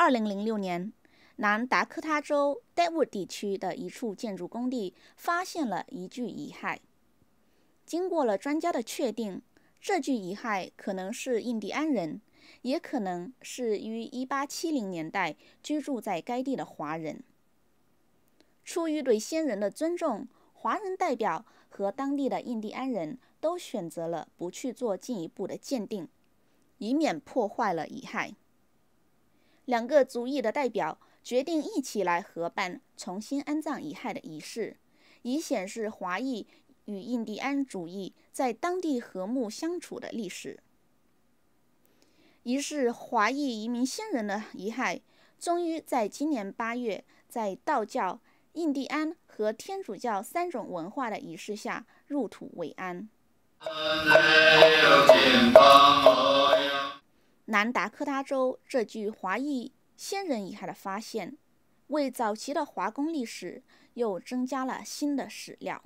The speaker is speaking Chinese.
二零零六年，南达科他州代沃地区的一处建筑工地发现了一具遗骸。经过了专家的确定，这具遗骸可能是印第安人，也可能是于一八七零年代居住在该地的华人。出于对先人的尊重，华人代表和当地的印第安人都选择了不去做进一步的鉴定，以免破坏了遗骸。两个族裔的代表决定一起来合办重新安葬遗骸的仪式，以显示华裔与印第安主义在当地和睦相处的历史。于是，华裔移民先人的遗骸终于在今年八月，在道教、印第安和天主教三种文化的仪式下入土为安。南达科他州这具华裔先人遗骸的发现，为早期的华工历史又增加了新的史料。